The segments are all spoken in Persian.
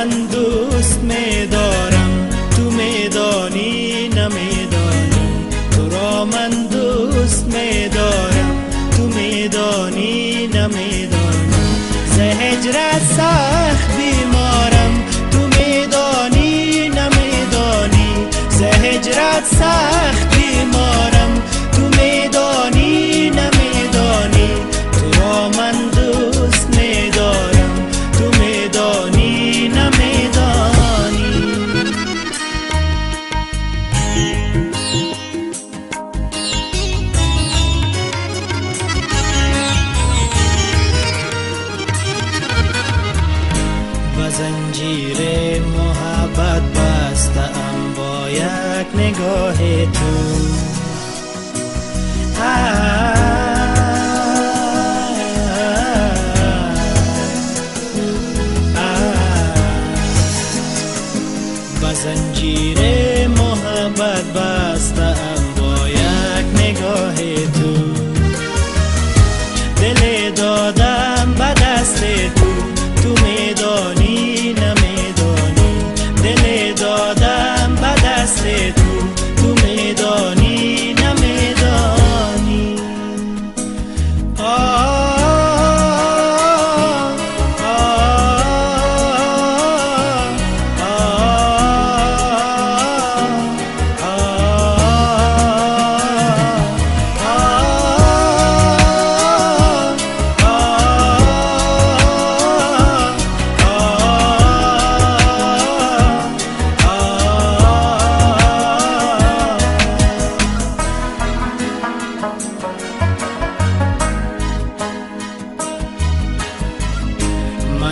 من دوست می دارم تو می دانی نمی دانی تو را من دوست می دارم تو می دانی نمی دانی سهجرت سر با یک نگاه تو و زنجیر محبت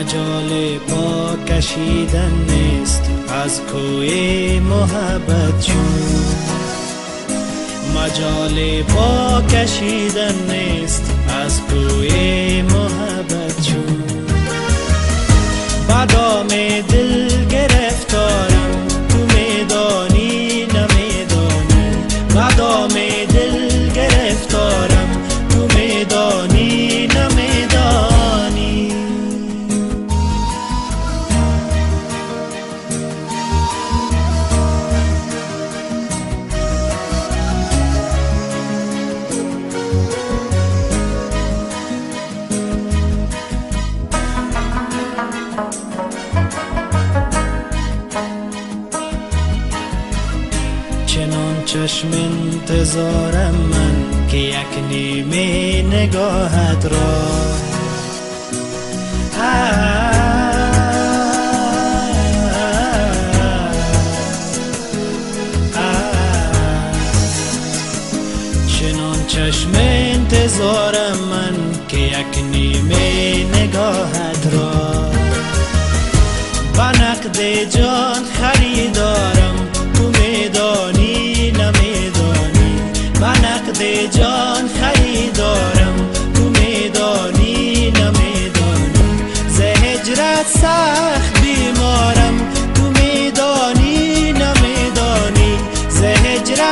مجال پا کشیدن نیست. از کوی محبت چون مجال پا کشیدن نیست. از کوی محبت چون بدام دل گرفتارم. تو میدانی نمیدانی. بدام چنان چشم انتظارم من که یک نیمه نگاهت را. چنان چشم انتظارم من که یک نیمه نگاهت را. به نقد جان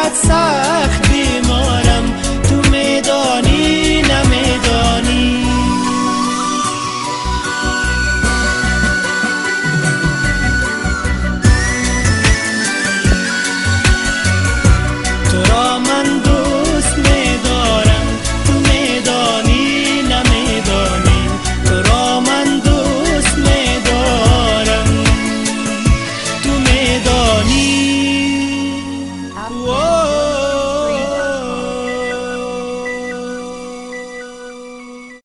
outside.